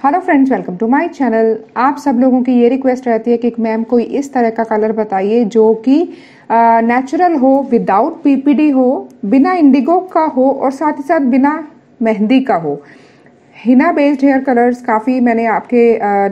Hello friends welcome to my channel आप सब लोगों की ये रिक्वेस्ट रहती है कि मैम कोई इस तरह का कलर बताइए जो कि नेचुरल हो विदाउट पीपीडी हो, बिना इंडिगो का हो और साथ ही साथ बिना मेहंदी का हो। हिना बेस्ड हेयर कलर्स काफ़ी मैंने आपके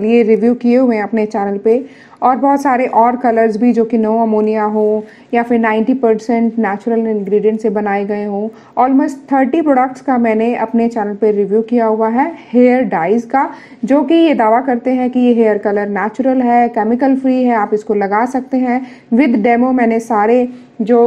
लिए रिव्यू किए हुए हैं अपने चैनल पे। और बहुत सारे और कलर्स भी जो कि नो अमोनिया हो या फिर 90 परसेंट नेचुरल इंग्रेडिएंट से बनाए गए हों। ऑलमोस्ट 30 प्रोडक्ट्स का मैंने अपने चैनल पे रिव्यू किया हुआ है हेयर डाइज का, जो कि ये दावा करते हैं कि ये हेयर कलर नेचुरल है केमिकल फ्री है, आप इसको लगा सकते हैं। विद डेमो मैंने सारे जो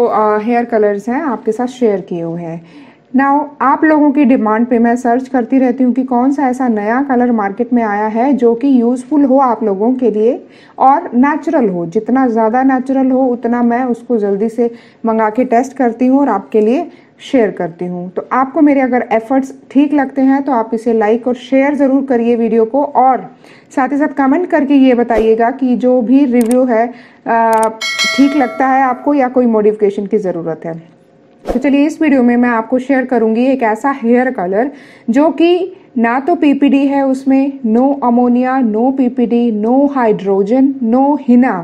हेयर कलर्स हैं, आपके साथ शेयर किए हुए हैं। नाउ आप लोगों की डिमांड पे मैं सर्च करती रहती हूँ कि कौन सा ऐसा नया कलर मार्केट में आया है जो कि यूज़फुल हो आप लोगों के लिए और नेचुरल हो। जितना ज़्यादा नेचुरल हो, उतना मैं उसको जल्दी से मंगा के टेस्ट करती हूँ और आपके लिए शेयर करती हूँ। तो आपको मेरे अगर एफर्ट्स ठीक लगते हैं तो आप इसे लाइक और शेयर ज़रूर करिए वीडियो को और साथ ही साथ कमेंट करके ये बताइएगा कि जो भी रिव्यू है ठीक लगता है आपको या कोई मॉडिफिकेशन की ज़रूरत है। तो चलिए इस वीडियो में मैं आपको शेयर करूँगी एक ऐसा हेयर कलर जो कि ना तो पीपीडी है उसमें no ammonia no PPD no hydrogen no henna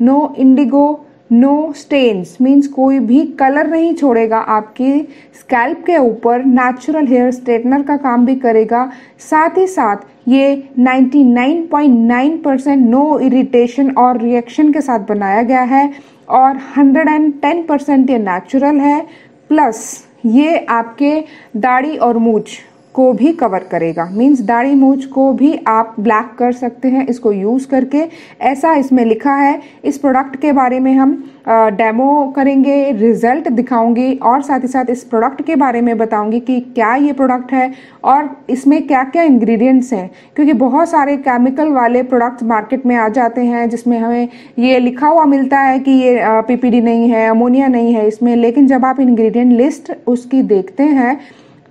no indigo no stains means कोई भी कलर नहीं छोड़ेगा, आपकी स्कैल्प के ऊपर नेचुरल हेयर स्ट्रेटनर का काम भी करेगा। साथ ही साथ ये 99.9 परसेंट नो इरिटेशन और रिएक्शन के साथ बनाया गया है। और 110 परसेंट ये नेचुरल है प्लस ये आपके दाढ़ी और मूछ को भी कवर करेगा। मींस दाढ़ी मूछ को भी आप ब्लैक कर सकते हैं, इसको यूज़ करके। ऐसा इसमें लिखा है। इस प्रोडक्ट के बारे में हम डेमो करेंगे रिज़ल्ट दिखाऊँगी, और साथ ही साथ इस प्रोडक्ट के बारे में बताऊँगी कि क्या ये प्रोडक्ट है, और इसमें क्या क्या इंग्रेडिएंट्स हैं। क्योंकि बहुत सारे केमिकल वाले प्रोडक्ट्स मार्केट में आ जाते हैं, जिसमें हमें ये लिखा हुआ मिलता है कि ये पीपीडी नहीं है अमोनिया नहीं है इसमें। लेकिन जब आप इंग्रेडिएंट लिस्ट उसकी देखते हैं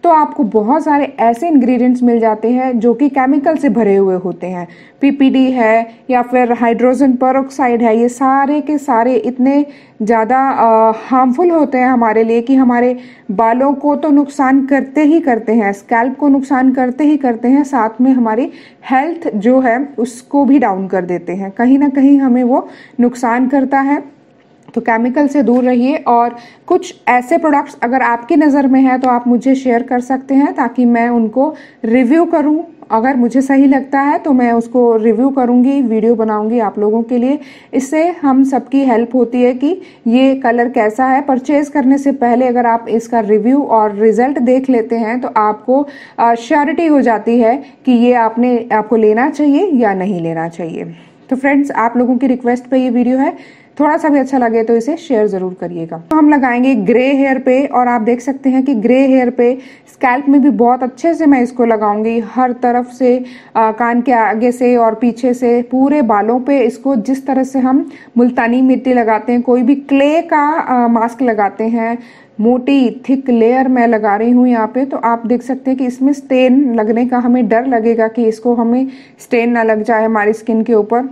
तो आपको बहुत सारे ऐसे इंग्रेडिएंट्स मिल जाते हैं जो कि केमिकल से भरे हुए होते हैं। पीपीडी है या फिर हाइड्रोजन परऑक्साइड है, ये सारे के सारे इतने ज़्यादा हार्मफुल होते हैं हमारे लिए कि हमारे बालों को तो नुकसान करते ही करते हैं स्कैल्प को नुकसान करते ही करते हैं, साथ में हमारी हेल्थ जो है उसको भी डाउन कर देते हैं। कहीं ना कहीं हमें वो नुकसान करता है। तो केमिकल से दूर रहिए और कुछ ऐसे प्रोडक्ट्स अगर आपकी नज़र में है तो आप मुझे शेयर कर सकते हैं ताकि मैं उनको रिव्यू करूँ। अगर मुझे सही लगता है तो मैं उसको रिव्यू करूँगी वीडियो बनाऊँगी आप लोगों के लिए। इससे हम सबकी हेल्प होती है कि ये कलर कैसा है। परचेज करने से पहले अगर आप इसका रिव्यू और रिज़ल्ट देख लेते हैं तो आपको श्योरिटी हो जाती है कि ये आपने, आपको लेना चाहिए या नहीं लेना चाहिए। तो फ्रेंड्स आप लोगों की रिक्वेस्ट पे ये वीडियो है। थोड़ा सा भी अच्छा लगे तो इसे शेयर ज़रूर करिएगा। तो हम लगाएँगे ग्रे हेयर पे और आप देख सकते हैं कि ग्रे हेयर पे स्कैल्प में भी बहुत अच्छे से मैं इसको लगाऊँगी। हर तरफ़ से आ, कान के आगे से और पीछे से पूरे बालों पे इसको जिस तरह से हम मुल्तानी मिट्टी लगाते हैं कोई भी क्ले का आ, मास्क लगाते हैं मोटी थिक लेयर मैं लगा रही हूँ यहाँ पे तो आप देख सकते हैं कि इसमें स्टेन लगने का हमें डर लगेगा कि इसको हमें स्टेन ना लग जाए हमारी स्किन के ऊपर।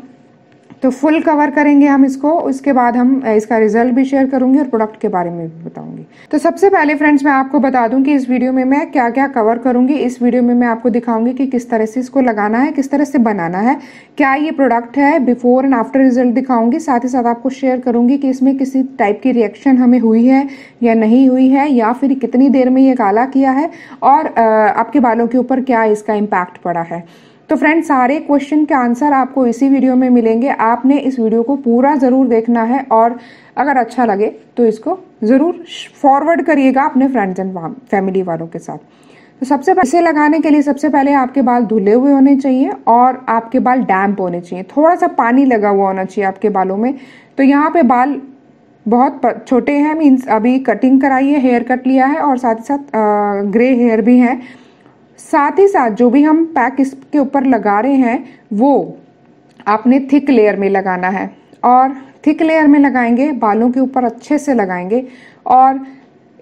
तो फुल कवर करेंगे हम इसको, उसके बाद हम इसका रिज़ल्ट भी शेयर करूँगी और प्रोडक्ट के बारे में भी बताऊँगी। तो सबसे पहले फ्रेंड्स मैं आपको बता दूँ कि इस वीडियो में मैं क्या क्या कवर करूँगी। इस वीडियो में मैं आपको दिखाऊँगी कि किस तरह से इसको लगाना है, किस तरह से बनाना है, क्या ये प्रोडक्ट है बिफोर एंड आफ्टर रिज़ल्ट दिखाऊँगी। साथ ही साथ आपको शेयर करूँगी कि इसमें किसी टाइप की रिएक्शन हमें हुई है या नहीं हुई है, या फिर कितनी देर में ये काला किया है, और आपके बालों के ऊपर क्या इसका इम्पैक्ट पड़ा है। तो फ्रेंड सारे क्वेश्चन के आंसर आपको इसी वीडियो में मिलेंगे। आपने इस वीडियो को पूरा ज़रूर देखना है और अगर अच्छा लगे तो इसको ज़रूर फॉरवर्ड करिएगा अपने फ्रेंड्स एंड फैमिली वालों के साथ। तो सबसे पहले, इसे लगाने के लिए सबसे पहले आपके बाल धुले हुए होने चाहिए और आपके बाल डैम्प होने चाहिए। थोड़ा सा पानी लगा हुआ होना चाहिए आपके बालों में। तो यहाँ पे बाल बहुत छोटे हैं मीन्स अभी कटिंग कराई है हेयर कट लिया है और साथ ही साथ ग्रे हेयर भी हैं। साथ ही साथ जो भी हम पैक इसके ऊपर लगा रहे हैं, वो आपने थिक लेयर में लगाना है। और थिक लेयर में लगाएँगे, बालों के ऊपर अच्छे से लगाएँगे और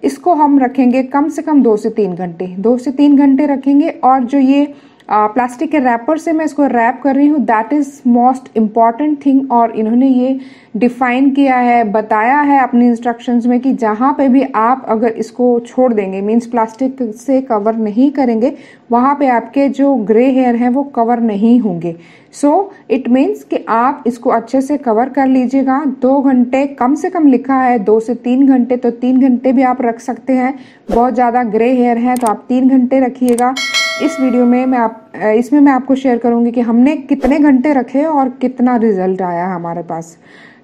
इसको हम रखेंगे कम से कम दो से तीन घंटे। दो से तीन घंटे रखेंगे और जो ये प्लास्टिक के रैपर से मैं इसको रैप कर रही हूँ। That is most important thing और इन्होंने ये डिफाइन किया है, बताया है अपने इंस्ट्रक्शंस में कि जहाँ पे भी आप अगर इसको छोड़ देंगे मींस प्लास्टिक से कवर नहीं करेंगे, वहाँ पे आपके जो ग्रे हेयर हैं वो कवर नहीं होंगे। सो इट मीन्स कि आप इसको अच्छे से कवर कर लीजिएगा। दो घंटे कम से कम लिखा है, दो से तीन घंटे तो तीन घंटे भी आप रख सकते हैं। बहुत ज़्यादा ग्रे हेयर है तो आप तीन घंटे रखिएगा। इस वीडियो में मैं आप इसमें मैं आपको शेयर करूँगी कि हमने कितने घंटे रखे और कितना रिज़ल्ट आया हमारे पास।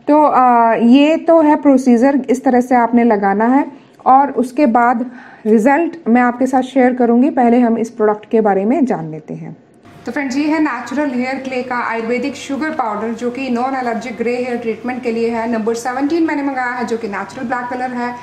तो आ, ये तो है प्रोसीजर इस तरह से आपने लगाना है और उसके बाद रिज़ल्ट मैं आपके साथ शेयर करूँगी। पहले हम इस प्रोडक्ट के बारे में जान लेते हैं। तो फ्रेंड्स ये है नेचुरल हेयर क्ले का आयुर्वेदिक शुगर पाउडर जो कि non allergic grey hair treatment के लिए है। नंबर 17 मैंने मंगाया है जो कि नेचुरल ब्लैक कलर है।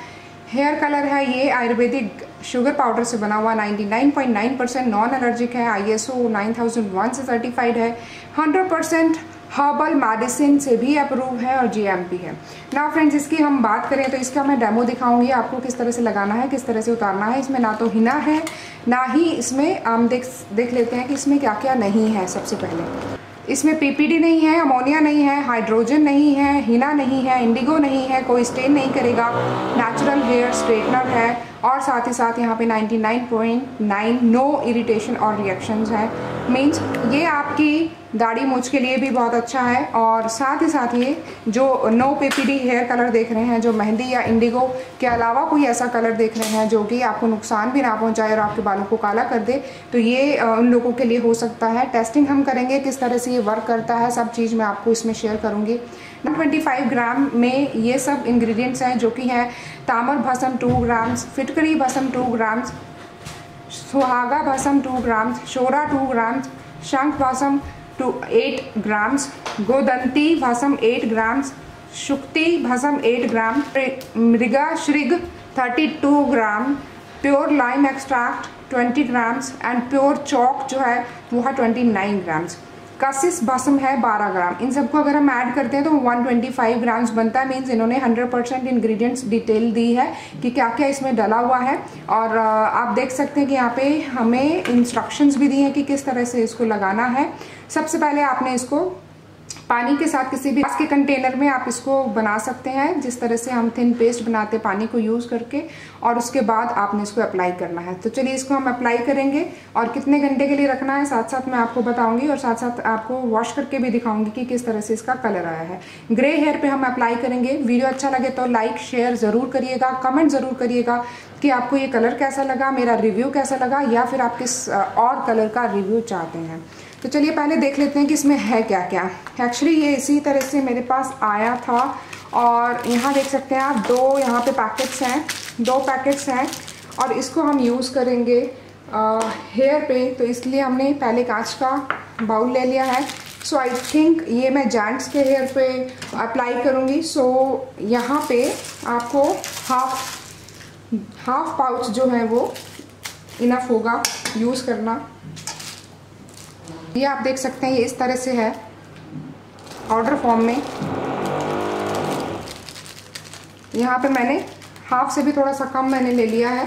हेयर कलर है ये, आयुर्वेदिक शुगर पाउडर से बना हुआ 99.9 परसेंट नॉन एलर्जिक है आई एस ओ नाइन से सर्टिफाइड है 100 परसेंट हर्बल मेडिसिन से भी अप्रूव है और जीएमपी है। ना फ्रेंड्स इसकी हम बात करें तो इसका मैं डेमो दिखाऊँगी, आपको किस तरह से लगाना है, किस तरह से उतारना है, इसमें ना तो हिना है, ना ही इसमें हम देख देख लेते हैं कि इसमें क्या क्या नहीं है सबसे पहले। इसमें पीपीडी नहीं है अमोनिया नहीं है हाइड्रोजन नहीं है हिना नहीं है इंडिगो नहीं है, कोई स्टेन नहीं करेगा. नेचुरल हेयर स्ट्रेटनर है. और साथ ही साथ यहाँ पे 99.9 नो इरिटेशन और रिएक्शंस है। मींस ये आपकी दाढ़ी मूछ के लिए भी बहुत अच्छा है और साथ ही साथ ये जो नो पीपीडी हेयर कलर देख रहे हैं, जो मेहंदी या इंडिगो के अलावा कोई ऐसा कलर देख रहे हैं जो कि आपको नुकसान भी ना पहुँचाए और आपके बालों को काला कर दे तो ये उन लोगों के लिए हो सकता है। टेस्टिंग हम करेंगे किस तरह से ये वर्क करता है, सब चीज़ मैं आपको इसमें शेयर करूँगी। 25 ग्राम में ये सब इन्ग्रीडियंट्स हैं जो कि हैं तामर, भसम टू ग्राम्स फिटकरी भसम टू ग्राम्स, सुहागा भसम टू ग्राम्स, शोरा टू ग्राम्स, शंख भसम टू एट ग्राम्स, गोदंती भसम एट ग्राम्स, शुक्ति भसम एट ग्राम मृगा श्रिग thirty two gram, pure lime extract 20 grams and pure chalk जो है वो है 29 ग्राम्स। कसिस बसम है 12 ग्राम। इन सबको अगर हम ऐड करते हैं तो 125 ग्राम्स बनता है। मीन्स इन्होंने 100 परसेंट इन्ग्रीडियंट्स डिटेल दी है कि क्या क्या इसमें डला हुआ है। और आप देख सकते हैं कि यहाँ पे हमें इंस्ट्रक्शंस भी दी हैं कि किस तरह से इसको लगाना है। सबसे पहले आपने इसको पानी के साथ किसी भी के कंटेनर में आप इसको बना सकते हैं। जिस तरह से हम थिन पेस्ट बनाते हैं पानी को यूज़ करके, और उसके बाद आपने इसको अप्लाई करना है। तो चलिए इसको हम अप्लाई करेंगे, और कितने घंटे के लिए रखना है साथ साथ मैं आपको बताऊँगी, और साथ साथ आपको वॉश करके भी दिखाऊँगी कि किस तरह से इसका कलर आया है। ग्रे हेयर पे हम अप्लाई करेंगे। वीडियो अच्छा लगे तो लाइक शेयर ज़रूर करिएगा कमेंट ज़रूर करिएगा कि आपको ये कलर कैसा लगा, मेरा रिव्यू कैसा लगा, या फिर आप किस और कलर का रिव्यू चाहते हैं। तो चलिए पहले देख लेते हैं कि इसमें है क्या क्या। एक्चुअली ये इसी तरह से मेरे पास आया था और यहाँ देख सकते हैं आप दो यहाँ पे पैकेट्स हैं दो पैकेट्स हैं और इसको हम यूज़ करेंगे हेयर पे तो इसलिए हमने पहले कांच का बाउल ले लिया है। सो आई थिंक ये मैं जेंट्स के हेयर पे अप्लाई करूँगी। सो so, यहाँ पे आपको हाफ़ हाफ़ पाउच जो है वो इनफ होगा यूज़ करना। ये आप देख सकते हैं, ये इस तरह से है। ऑर्डर फॉर्म में। यहाँ पे मैंने हाफ़ से भी थोड़ा सा कम मैंने ले लिया है।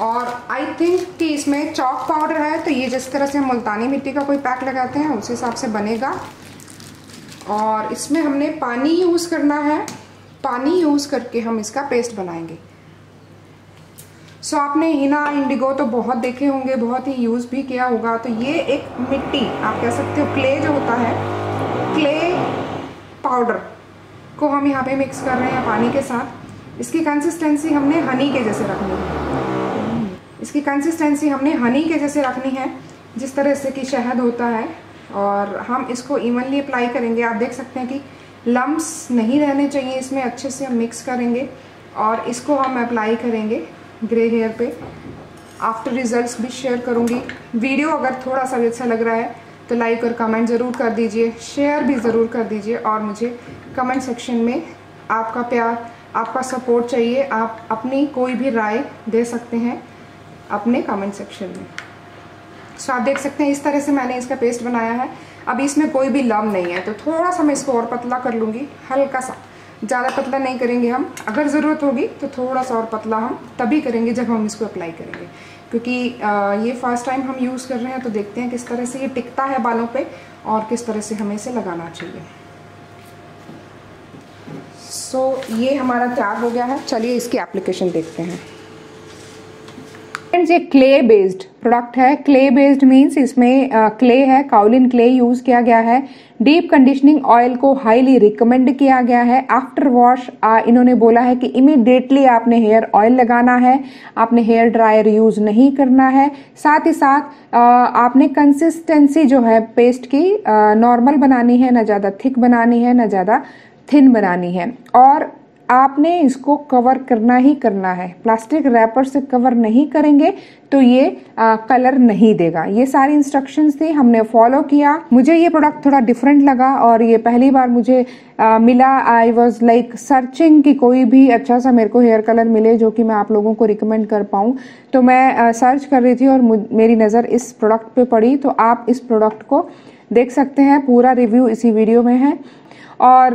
और आई थिंक कि इसमें चौक पाउडर है तो ये जिस तरह से मुल्तानी मिट्टी का कोई पैक लगाते हैं, उस हिसाब से बनेगा। और इसमें हमने पानी यूज़ करना है। पानी यूज़ करके हम इसका पेस्ट बनाएँगे। सो आपने हिना, इंडिगो तो बहुत देखे होंगे, बहुत ही यूज़ भी किया होगा। तो ये एक मिट्टी, आप कह सकते हो क्ले जो होता है क्ले पाउडर को हम यहाँ पे मिक्स कर रहे हैं पानी के साथ। इसकी कंसिस्टेंसी हमने हनी के जैसे रखनी है। इसकी कंसिस्टेंसी हमने हनी के जैसे रखनी है, जिस तरह से कि शहद होता है। और हम इसको इवनली अप्लाई करेंगे। आप देख सकते हैं कि लम्ब्स नहीं रहने चाहिए, इसमें अच्छे से हम मिक्स करेंगे और इसको हम अप्लाई करेंगे। ग्रे हेयर पे। आफ्टर रिजल्ट्स भी शेयर करूँगी। वीडियो अगर थोड़ा सा भी अच्छा लग रहा है तो लाइक और कमेंट ज़रूर कर दीजिए। शेयर भी ज़रूर कर दीजिए और मुझे कमेंट सेक्शन में आपका प्यार, आपका सपोर्ट चाहिए। आप अपनी कोई भी राय दे सकते हैं अपने कमेंट सेक्शन में। सो आप देख सकते हैं, इस तरह से मैंने इसका पेस्ट बनाया है। अब इसमें कोई भी लम नहीं है तो थोड़ा सा मैं इसको और पतला कर लूँगी, हल्का सा। ज़्यादा पतला नहीं करेंगे हम। अगर ज़रूरत होगी तो थोड़ा सा और पतला हम तभी करेंगे जब हम इसको अप्लाई करेंगे। क्योंकि ये फ़र्स्ट टाइम हम यूज़ कर रहे हैं तो देखते हैं किस तरह से ये टिकता है बालों पे और किस तरह से हमें इसे लगाना चाहिए। सो so, ये हमारा तैयार हो गया है। चलिए इसकी एप्लीकेशन देखते हैं। फ्रेंड्स ये क्ले बेस्ड प्रोडक्ट है. क्ले बेस्ड मींस इसमें क्ले है काउलिन क्ले यूज़ किया गया है. डीप कंडीशनिंग ऑयल को हाईली रिकमेंड किया गया है. आफ्टर वॉश इन्होंने बोला है कि इमीडिएटली आपने हेयर ऑयल लगाना है. आपने हेयर ड्रायर यूज़ नहीं करना है. साथ ही साथ आपने कंसिस्टेंसी जो है पेस्ट की नॉर्मल बनानी है, ना ज़्यादा थिक बनानी है, ना ज़्यादा थिन बनानी है. और आपने इसको कवर करना ही करना है। प्लास्टिक रैपर से कवर नहीं करेंगे तो ये आ, कलर नहीं देगा। ये सारी इंस्ट्रक्शंस थी हमने फॉलो किया। मुझे ये प्रोडक्ट थोड़ा डिफरेंट लगा और ये पहली बार मुझे आ, मिला। आई वॉज़ लाइक सर्चिंग कि कोई भी अच्छा सा मेरे को हेयर कलर मिले जो कि मैं आप लोगों को रिकमेंड कर पाऊँ। तो मैं आ, सर्च कर रही थी और मेरी नज़र इस प्रोडक्ट पे पड़ी। तो आप इस प्रोडक्ट को देख सकते हैं। पूरा रिव्यू इसी वीडियो में है। और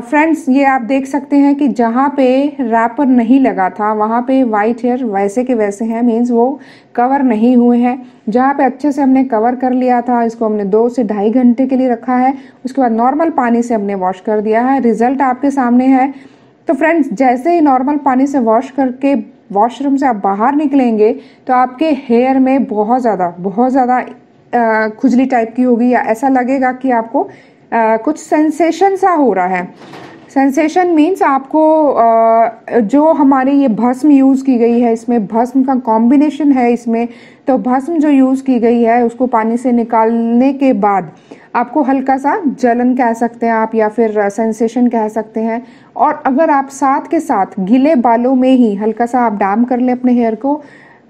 फ्रेंड्स ये आप देख सकते हैं कि जहाँ पे रैपर नहीं लगा था, वहाँ पे वाइट हेयर वैसे के वैसे हैं मीन्स वो कवर नहीं हुए हैं। जहाँ पे अच्छे से हमने कवर कर लिया था, इसको हमने दो से ढाई घंटे के लिए रखा है, उसके बाद नॉर्मल पानी से हमने वॉश कर दिया है। रिज़ल्ट आपके सामने है। तो फ्रेंड्स जैसे ही नॉर्मल पानी से वॉश करके वॉशरूम से आप बाहर निकलेंगे तो आपके हेयर में बहुत ज़्यादा बहुत ज़्यादा खुजली टाइप की होगी, या ऐसा लगेगा कि आपको कुछ सेंसेशन सा हो रहा है। सेंसेशन मीन्स आपको जो हमारे ये भस्म यूज़ की गई है, इसमें भस्म का कॉम्बिनेशन है इसमें तो भस्म जो यूज़ की गई है, उसको पानी से निकालने के बाद आपको हल्का सा जलन कह सकते हैं आप या फिर सेंसेशन कह सकते हैं। और अगर आप साथ के साथ, गीले बालों में ही हल्का सा आप डैम कर ले अपने हेयर को,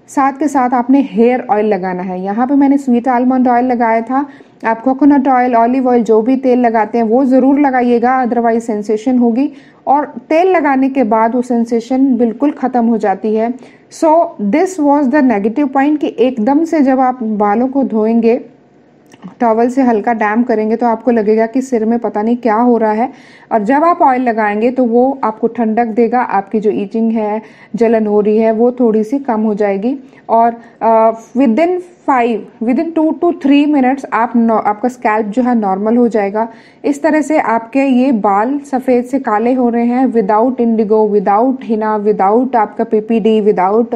साथ के साथ आपने हेयर ऑयल लगाना है। यहाँ पे मैंने स्वीट आलमंड ऑयल लगाया था। आप कोकोनट ऑयल ऑलिव ऑयल जो भी तेल लगाते हैं, वो ज़रूर लगाइएगा अदरवाइज़ सेंसेशन होगी। और तेल लगाने के बाद वो सेंसेशन बिल्कुल ख़त्म हो जाती है। So this was the negative point कि एकदम से जब आप बालों को धोएँगे टॉवल से हल्का डैम करेंगे तो आपको लगेगा कि सिर में पता नहीं क्या हो रहा है। और जब आप ऑयल लगाएँगे तो वो आपको ठंडक देगा, आपकी जो ईचिंग है, जलन हो रही है, वो थोड़ी सी कम हो जाएगी। और within five within two two three minutes आप आपका स्कैल्प जो है नॉर्मल हो जाएगा। इस तरह से आपके ये बाल सफ़ेद से काले हो रहे हैं without indigo without henna without आपका पीपीडी विदाउट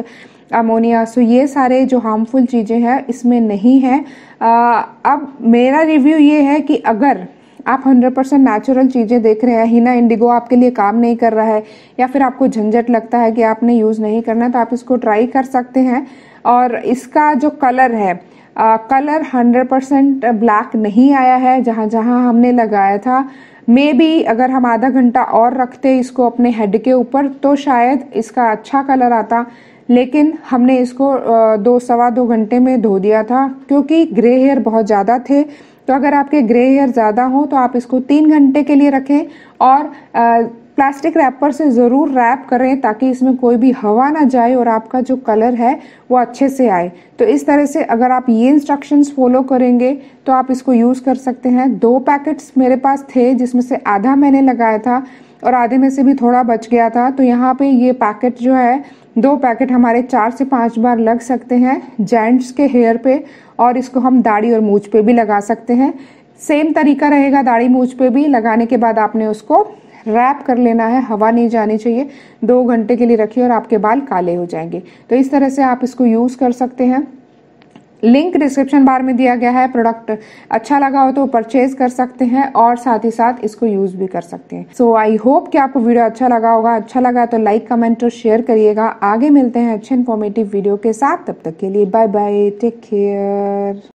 अमोनिया। सो ये सारे जो हार्मफुल चीज़ें हैं इसमें नहीं है। अब मेरा रिव्यू ये है कि अगर आप 100 परसेंट नेचुरल चीज़ें देख रहे हैं हिना इंडिगो आपके लिए काम नहीं कर रहा है या फिर आपको झंझट लगता है कि आपने यूज़ नहीं करना तो आप इसको ट्राई कर सकते हैं। और इसका जो कलर है आ, कलर 100 परसेंट ब्लैक नहीं आया है जहाँ जहाँ हमने लगाया था। मे बी अगर हम आधा घंटा और रखते इसको अपने हेड के ऊपर तो शायद इसका अच्छा कलर आता। लेकिन हमने इसको दो सवा दो घंटे में धो दिया था, क्योंकि ग्रे हेयर बहुत ज़्यादा थे। तो अगर आपके ग्रे हेयर ज़्यादा हो तो आप इसको तीन घंटे के लिए रखें और प्लास्टिक रैपर से ज़रूर रैप करें ताकि इसमें कोई भी हवा ना जाए और आपका जो कलर है वो अच्छे से आए। तो इस तरह से अगर आप ये इंस्ट्रक्शंस फॉलो करेंगे तो आप इसको यूज़ कर सकते हैं। दो पैकेट्स मेरे पास थे, जिसमें से आधा मैंने लगाया था। और आधे में से भी थोड़ा बच गया था। तो यहाँ पे ये पैकेट जो है, दो पैकेट हमारे चार से पाँच बार लग सकते हैं जेंट्स के हेयर पे और इसको हम दाढ़ी और मूछ पे भी लगा सकते हैं। सेम तरीका रहेगा दाढ़ी मूछ पे भी। लगाने के बाद आपने उसको रैप कर लेना है। हवा नहीं जानी चाहिए। दो घंटे के लिए रखिए और आपके बाल काले हो जाएँगे। तो इस तरह से आप इसको यूज़ कर सकते हैं। लिंक डिस्क्रिप्शन बार में दिया गया है, प्रोडक्ट अच्छा लगा हो तो परचेज कर सकते हैं और साथ ही साथ इसको यूज़ भी कर सकते हैं। सो आई होप कि आपको वीडियो अच्छा लगा होगा। अच्छा लगा तो लाइक कमेंट और शेयर करिएगा। आगे मिलते हैं अच्छे इन्फॉर्मेटिव वीडियो के साथ। तब तक के लिए बाय बाय टेक केयर